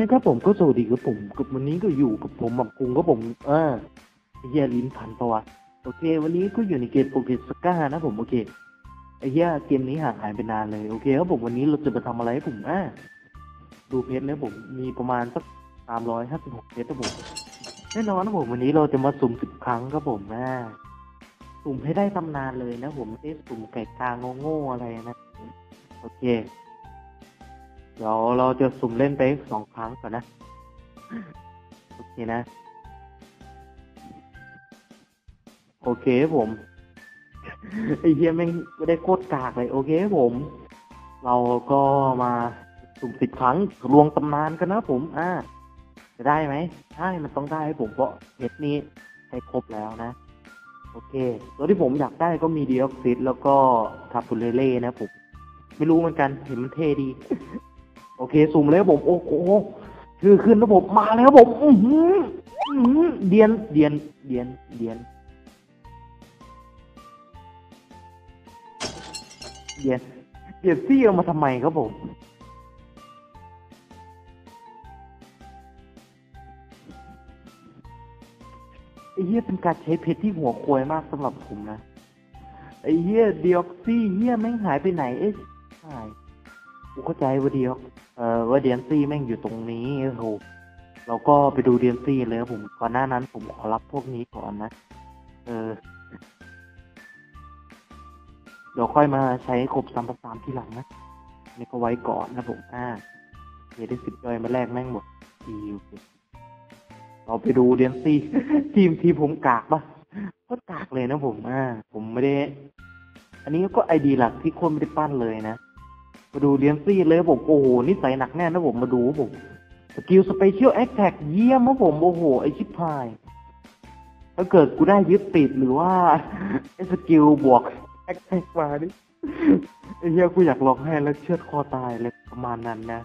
นะครับผมก็สวัสดีครับผมกับวันนี้ก็อยู่กับผมหม่ำกุงครับผมอ่าไอเหี้ยลิ้นพันปะวัติโอเค วันนี้ก็อยู่ในเกมโปเกสก้านะผมโอเคไอ้เหี้ยเกมนี้ห่างหายไปนานเลยโอเคครับผมวันนี้เราจะมาทำอะไรครับผมอ่าดูเพชรนะผมมีประมาณสักสามร้อยห้าสิบหกเพชรนะผมแน่นอนนะผมวันนี้เราจะมาสุ่มสิบครั้งครับผมอ่าสุ่มให้ได้ตำนานเลยนะผมไม่ได้สุ่มไก่กาโง่ๆอะไรนะโอเค เดี๋ยวเราจะสุ่มเล่นไปสองครั้งก่อนนะ โอเคนะ โอเคครับผม ไอ้เฮียแม่งไม่ได้โคตรกากเลย โอเคครับผม เราก็มาสุ่มสิบครั้งรวงตำนานกันนะผม อ่า จะได้ไหมใช่มันต้องได้ครับผมเพราะเม็ดนี้ใช้ครบแล้วนะ โอเค ตัวที่ผมอยากได้ก็มีดีออกซิดแล้วก็ทับปุเลเล่นะผม ไม่รู้เหมือนกัน เห็นมันเท่ดี โอเคซูมเลยครับผมโอ้โหชื่อขึ้นนะผมมาแล้วครับผมอือหืออื้อหือเดียนเดียนเดียนเดียนเดียนเดียนซี่เอามาทำไมครับผมไอ้เหี้ยเป็นการใช้เพชรที่หัวควยมากสำหรับผมนะไอ้เหี้ยเดียอกซี่เหี้ยแม่งหายไปไหนเอ๊ะหายกูเข้าใจว่าเดียก เอ่อว่าเดียนซี่แม่งอยู่ตรงนี้โอ้โหเราก็ไปดูเดียนซี่เลยครับผมก่อนหน้านั้น ผมขอรับพวกนี้ก่อนนะ เออเดี๋ยวค่อยมาใช้ครบสามสามที่หลังนะนี่ก็ไว้ก่อนนะผมอ่าเดี๋ยวได้สิบย่อยมาแลกแม่งหมดดีโอเคเราไปดูเดียนซี่ทีมทีผมกากปะก็กากเลยนะผมอ่าผมไม่ได้ อันนี้ก็ ID หลักที่คนไม่ได้ปั้นเลยนะ มาดูเดียนซี่เลยผมโอ้โหนิสัยหนักแน่นนะผมมาดูครับผม skill special attack เยี่ยมครับผมโอ้โหไอ้ชิบหาย ถ้าเกิดกูได้ยึดติดหรือว่าไอ skill บวก attack มาดิไอเฮียกูอยากลองให้แล้วเชือดคอตายเลยประมาณนั้นนะ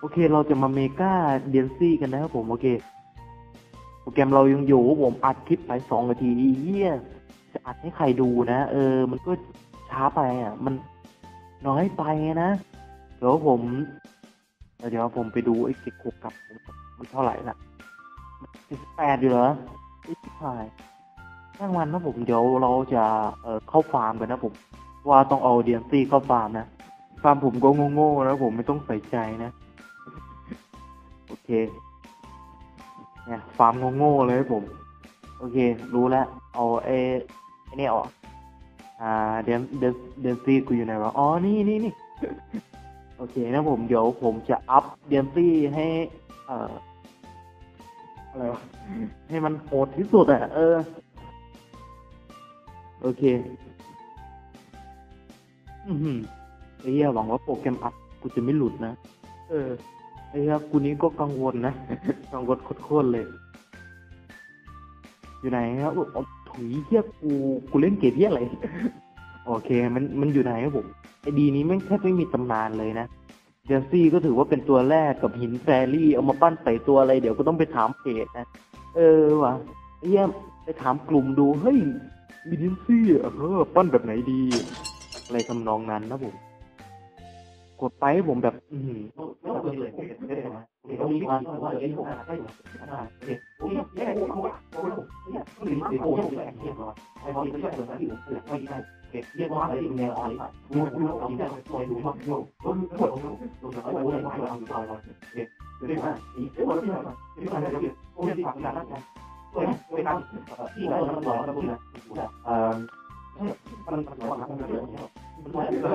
โอเคเราจะมาเมกาเดียนซี่กันนะครับผมโอเคโปรแกรมเรายังอยู่ผมอัดคลิปไปสองนาทีเหี้ยจะอัดให้ใครดูนะ เออ มันก็ช้าไปอะ มัน น้อยไปนะเดี๋ยวผม เดี๋ยวผมไปดูไอ้เก็กกับ มันเท่าไหร่ละสิบแปดอยู่เหรอไอ้ที่ถ่ายช่างมันนะผมเดี๋ยวเราจะเอ่อเข้าฟาร์มกันนะผม ว่าต้องเอาเดียนซี่เข้าฟาร์มนะฟาร์มผมก็โง่ๆนะผมไม่ต้องใส่ใจนะ โอเค เนี่ยฟาร์มโง่ๆเลยผม โอเค รู้แล้ว เอาไอ้ไอ้นี่ออก อ่าเดนเดนเดนซี่กูอยู่ไหนวะอ๋อนี่นี่นี่โอเคนะผมเดี๋ยวผมจะ up เดนซี่ให้ เอ่ออะไรวะให้มันโหดที่สุดอะเออ โอเค อือหือไอ้เหี้ยหวังว่าโปรแกรมอัพกูจะไม่หลุดนะ เออ ไอ้เหี้ยกูนี้ก็กังวลนะ กังวลโคตรๆเลย อยู่ไหนครับ หุยเหี้ยกูกูเล่นเกมเหี้ยอะไร โอเค มันมันอยู่ไหนครับผมไอดีนี้แม่งแทบไม่มีตำนานเลยนะเดนซี่ก็ถือว่าเป็นตัวแรกกับหินแฟรี่เอามาปั้นใส่ตัวอะไร เดี๋ยวก็ต้องไปถามเพจนะ เออว่ะเหี้ยไปถามกลุ่มดู เฮ้ยมีเดนซี่เออปั้นแบบไหนดี อะไรทำนองนั้นนะผม กดไปให้ผมแบบ อืมเอ่อโอเคโอเคนะผมมันอยู่ไหน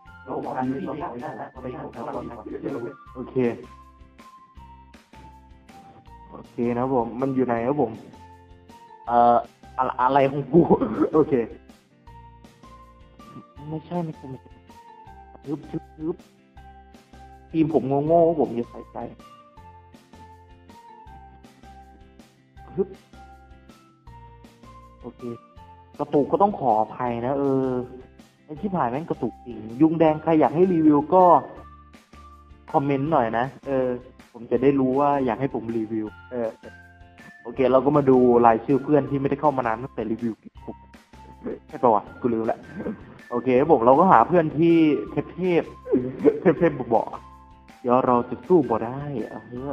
งกู โอเคไม่ใช่ไม่ใช่ไม่ใช่ทึบทึบทึบทีมผมโง่ๆผมอย่าใส่ใจฮึบโอเค กระตุกก็ต้องขออภัยนะ เออ ไอ้ที่ผ่านแม่งกระตุกจริง ยุงแดงใครอยากให้รีวิวก็ คอมเมนต์หน่อยนะ เออ ผมจะได้รู้ว่าอยากให้ผมรีวิว เออ โอเค เราก็มาดูรายชื่อเพื่อนที่ไม่ได้เข้ามานานตั้งแต่รีวิวใช่ปะวะกูลืมละ โอเคบผมเราก็หาเพื่อนที่เทพเทพเทพเทพบอกเดี๋ยวเราจะสู้บ่ได้เออ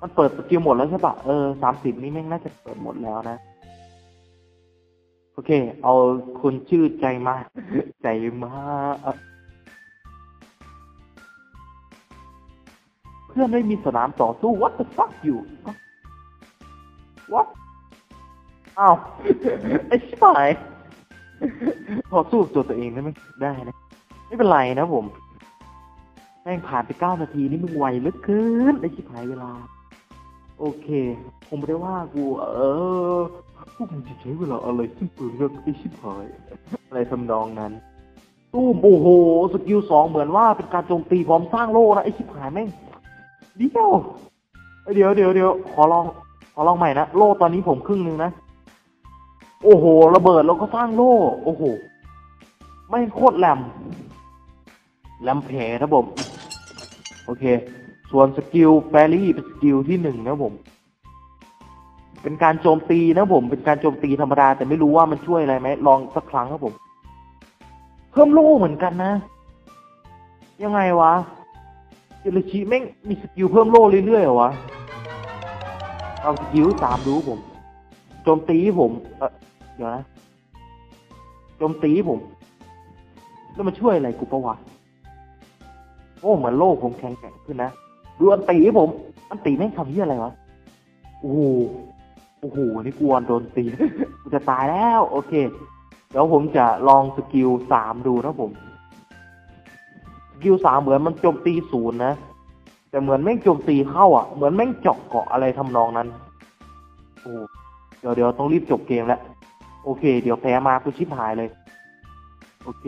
มันเปิดสกิลหมดแล้วใช่ปะเออสามสิบนี่แม่งน่าจะเปิดหมดแล้วนะ โอเค เอาคนชื่อใจมา ใจมาเพื่อนไม่มีสนามต่อสู้ what the fuck you what อ้าวไอ้ชิบหายพอสู้ตัวตัวเองได้ไหมได้นะ ไม่เป็นไรนะผม แม่งผ่านไปเก้านาทีนี่มึงไวเหลือเกินไอ้ชิบหายเวลา โอเคคงไม่ได้ว่ากู เออ พวกมึงจะใช้เวลาอะไรซึ่งเปลืองเรื่องไอ้ชิบหาย อะไรทำนองนั้น ตู้มโอ้โห skill สองเหมือนว่าเป็นการโจมตีพร้อมสร้างโล่นะไอ้ชิบหายแม่ง เดียวเดี๋ยวเดี๋ยวเดี๋ยวขอลอง ขอลองใหม่นะ โล่ตอนนี้ผมครึ่งนึงนะ โอ้โห ระเบิดแล้วก็สร้างโล่ โอ้โห ไม่โคตรแหลมแหลมแผลนะผม โอเค ส่วน skill fairy เป็น skill ที่หนึ่งนะผม เป็นการโจมตีนะผม เป็นการโจมตีธรรมดา แต่ไม่รู้ว่ามันช่วยอะไรไหมลองสักครั้งครับผม เพิ่มโล่เหมือนกันนะ ยังไงวะเจลชิแม่งมีสกิลเพิ่มโล่เรื่อยๆเหรอวะเอาสกิลสามดูผม โจมตีผม เออเดี๋ยวนะ โจมตีผม แล้วมันช่วยอะไรกูปะวะโอ้เหมือนโลกผมแข็งแกร่งขึ้นนะ ดูอันตีผม อันตีแม่งทำเหี้ยอะไรวะ โอ้โห โอ้โห นี่กวนโดนตี กูจะตายแล้ว โอเค เดี๋ยวผมจะลอง skill สามดูนะผม skill สามเหมือนมันโจมตีศูนย์นะ แต่เหมือนแม่งโจมตีเข้าอะ เหมือนแม่งเจาะเกราะอะไรทำนองนั้น โอ้เดี๋ยวเดี๋ยวต้องรีบจบเกมแล้ว โอเค เดี๋ยวแพ้มากูชิบหายเลย โอเค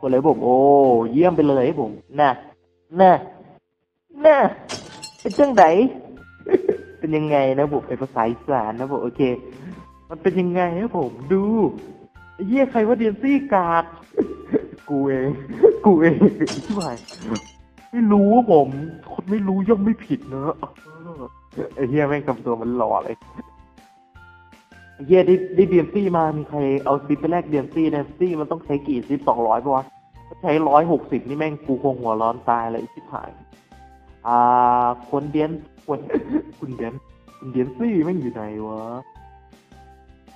ก็เลยบอกโอ้ เยี่ยมไปเลยผมน่ะ น่ะน่ะเป็นจังไดเป็นยังไงนะผมเป็นภาษาอีสานนะผมโอเค มันเป็นยังไงนะผมดูเหี้ยใครว่าเดียนซี่กาดกูเอง กูเองชิบหายไม่รู้ผม คนไม่รู้ย่อมไม่ผิดเนอะไอ้เหี้ยแม่งทำตัวมันหล่อเลยไอ้เหี้ยได้ได้เดียนซี่มามีใครเอาซิปไปแลกเดียนซี่เดียนซี่มันต้องใช้กี่ซิปสองร้อยปะวะ ใช้ร้อยหกสิบนี่แม่งกูคงหัวร้อนตายเลยไอ้ชิบหายอ่าคนเดียนคนคุณเดียนคุณเดียนซี่แม่งอยู่ไหนวะ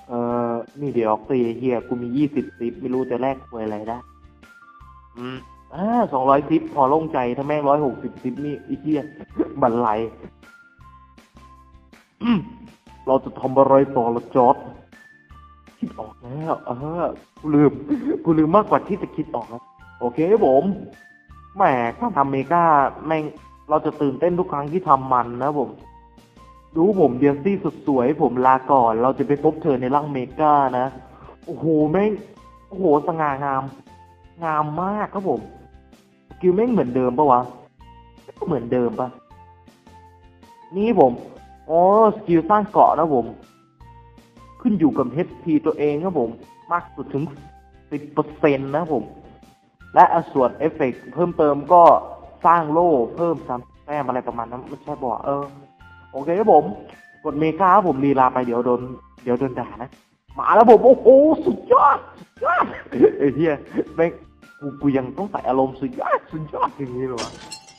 เอ่อนี่เดี๋ยวออกตีเฮียกูมียี่สิบซิปไม่รู้จะแลกควยอะไรได้ อืมอ่าสองร้อยซิปพอโล่งใจถ้าแม่งร้อยหกสิบซิปนี่ไอ้เฮียบันไลอืมเราจะทำอะไรต่อละจอร์ดคิดออกแล้วเออกูลืมกูลืมมากกว่าที่จะคิดออกนะ โอเคผมแหมถ้าทำ mega แม่งเราจะตื่นเต้นทุกครั้งที่ทำมันนะผม ดูผมเดียนซี่สุดสวย ผมลาก่อน เราจะไปพบเธอในร่าง mega นะ โอ้โหแม่งโอ้โหสง่างาม งามมากครับผม skill แม่งเหมือนเดิมปะวะก็เหมือนเดิมปะนี่ผมอ๋อ skill สร้างเกราะนะผม ขึ้นอยู่กับ HP ตัวเองครับผม มากสุดถึง10%นะผม และส่วนเอฟเฟกต์เพิ่มเติมก็สร้างโล่เพิ่มซ้ำแต้มอะไรประมาณนั้นไม่ใช่บอกเออ โอเคครับผม กด mega ผมลีลาไปเดี๋ยวโดนเดี๋ยวโดนด่านะมาแล้วผมโอ้โหสุดยอดสุดยอดไอ้เหี้ยแม่งกูกูยังต้องใส่อารมณ์สุดยอดสุดยอดอย่างนี้เลยวะ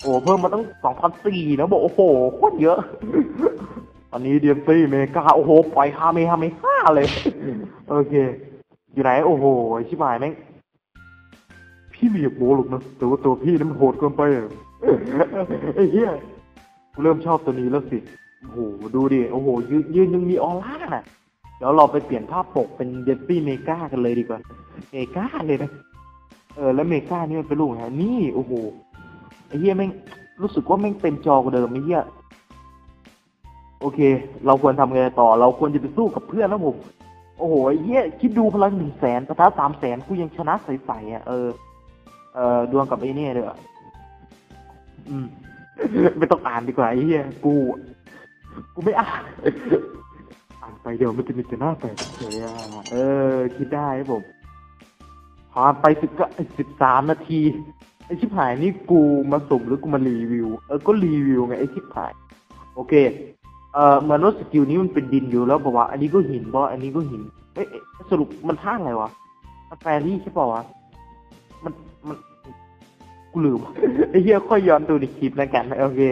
โอ้เพิ่มมาตั้งสองพันสี่นะบอกโอ้โหโคตรเยอะตอนนี้เดียนซี่ mega โอ้โหปล่อยคาเมฮาเมฮ่าเลย โอเค อยู่ไหนโอ้โหชิบหายแม่ง พี่ไม่อยากโม้หรอกนะ แต่ว่าตัวพี่นั้นมันโหดเกินไปอะไอ้เหี้ยกูเริ่มชอบตัวนี้แล้วสิ โอ้โห ดูดิ โอ้โห ยืนยืนยังมีออร่าน่ะ เดี๋ยวเราไปเปลี่ยนภาพปกเป็นเดนซี่ mega กันเลยดีกว่า mega เลยนะ เออ แล้วเมกานี่มันเป็นลูกฮะนี่ โอ้โห ไอ้เหี้ยแม่ง รู้สึกว่าแม่งเต็มจอกว่าเดิมไอ้เหี้ย โอเค เราควรทำไงต่อ เราควรจะไปสู้กับเพื่อนนะผม โอ้โห ไอ้เหี้ย คิดดูพลังหนึ่งแสนประทัสามแสนกูยังชนะใสๆอะ เออ เอ่อดวงกับไอ้เนี่ยเด้ออืม ไม่ต้องอ่านดีกว่าไอ้เหี้ยกู กูไม่อ่าน อ่านไปเดี๋ยวมันจะมีแต่หน้าแปลกเฉยอะเออ คิดได้ครับผมผ่านไปสิบก็สิบสามนาที ไอชิบหายนี่กูมาสุ่มหรือกูมารีวิว เออ ก็รีวิวไงไอชิบหาย โอเค เอ่อเหมือนว่า skill นี้มันเป็นดินอยู่แล้วบอกว่า อันนี้ก็หินบอกอันนี้ก็หิน เอ๊ะสรุปมันท่าอะไรวะมัน fairy ใช่ป่าวะ มัน กูลืมไอ้เหี้ยค่อยย้อนดูในคลิปแล้วกันโอเค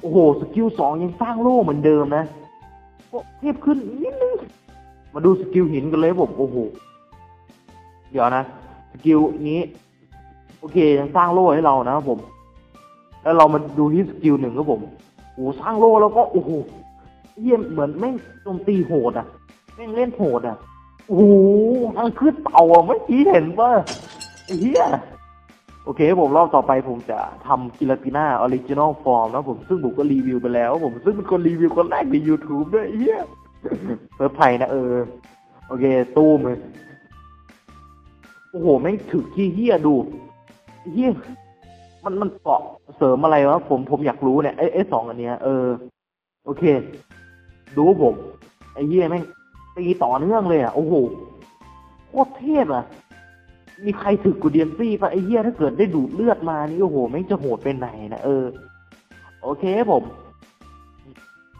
โอ้โห skill สองยังสร้างโล่เหมือนเดิมนะโอ้เทพขึ้นนิดนึงมาดู skill หินกันเลยผมโอ้โหเดี๋ยวนะ skill นี้โอเคยังสร้างโล่ให้เรานะครับผม แล้วเรามาดูที่ skill หนึ่งครับผมโอ้สร้างโล่แล้วก็โอ้โหเยี่ยมเหมือนแม่งโจมตีโหดอะแม่งเล่นโหดอะโอ้โหทางขึ้นเต่าอะเมื่อกี้เห็นป่ะไอเหี้ย โอเคผมรอบต่อไปผมจะทำกิลาติน่า original form นะผมซึ่งผมก็รีวิวไปแล้วผมซึ่งเป็นคนรีวิวคนแรกใน YouTube ด้วยเฮียเซิร์ไผ่นะเออ โอเค ตู้มเลยโอ้โหแม่งถึกที่เฮียดูเฮียมันมันเกาะเสริมอะไรวะผมผมอยากรู้เนี่ยไอ้ไอ้สองอันเนี้ยเออ โอเค ดูผม ไอ้เฮียแม่งตีต่อเนื่องเลยอะ โอ้โหโคตรเทพอะ มีใครถึกกูเดียนซี่ปะไอ้เหี้ยถ้าเกิดได้ดูดเลือดมานี่โอ้โหแม่งจะโหดเป็นไหนนะเออ โอเคผม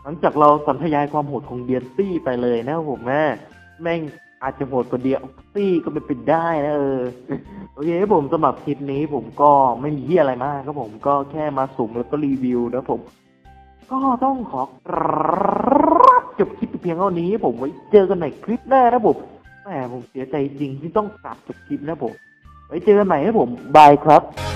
หลังจากเราสันทยายความโหดของเดียนซี่ไปเลยนะผมแม่แม่งอาจจะโหดกว่าเดียนซี่ก็เป็นไปได้นะเออโอเคผมสำหรับคลิปนี้ผมก็ไม่มีเหี้ยอะไรมากครับผมก็แค่มาสุ่มแล้วก็รีวิวนะผม ก็ต้องขอจบคลิปเพียงเท่านี้ผมไว้เจอกันในคลิปหน้านะผม แหมผมเสียใจจริงที่ต้องตัดจบคลิปนะผมไว้เจอกันใหม่ครับผมบายครับ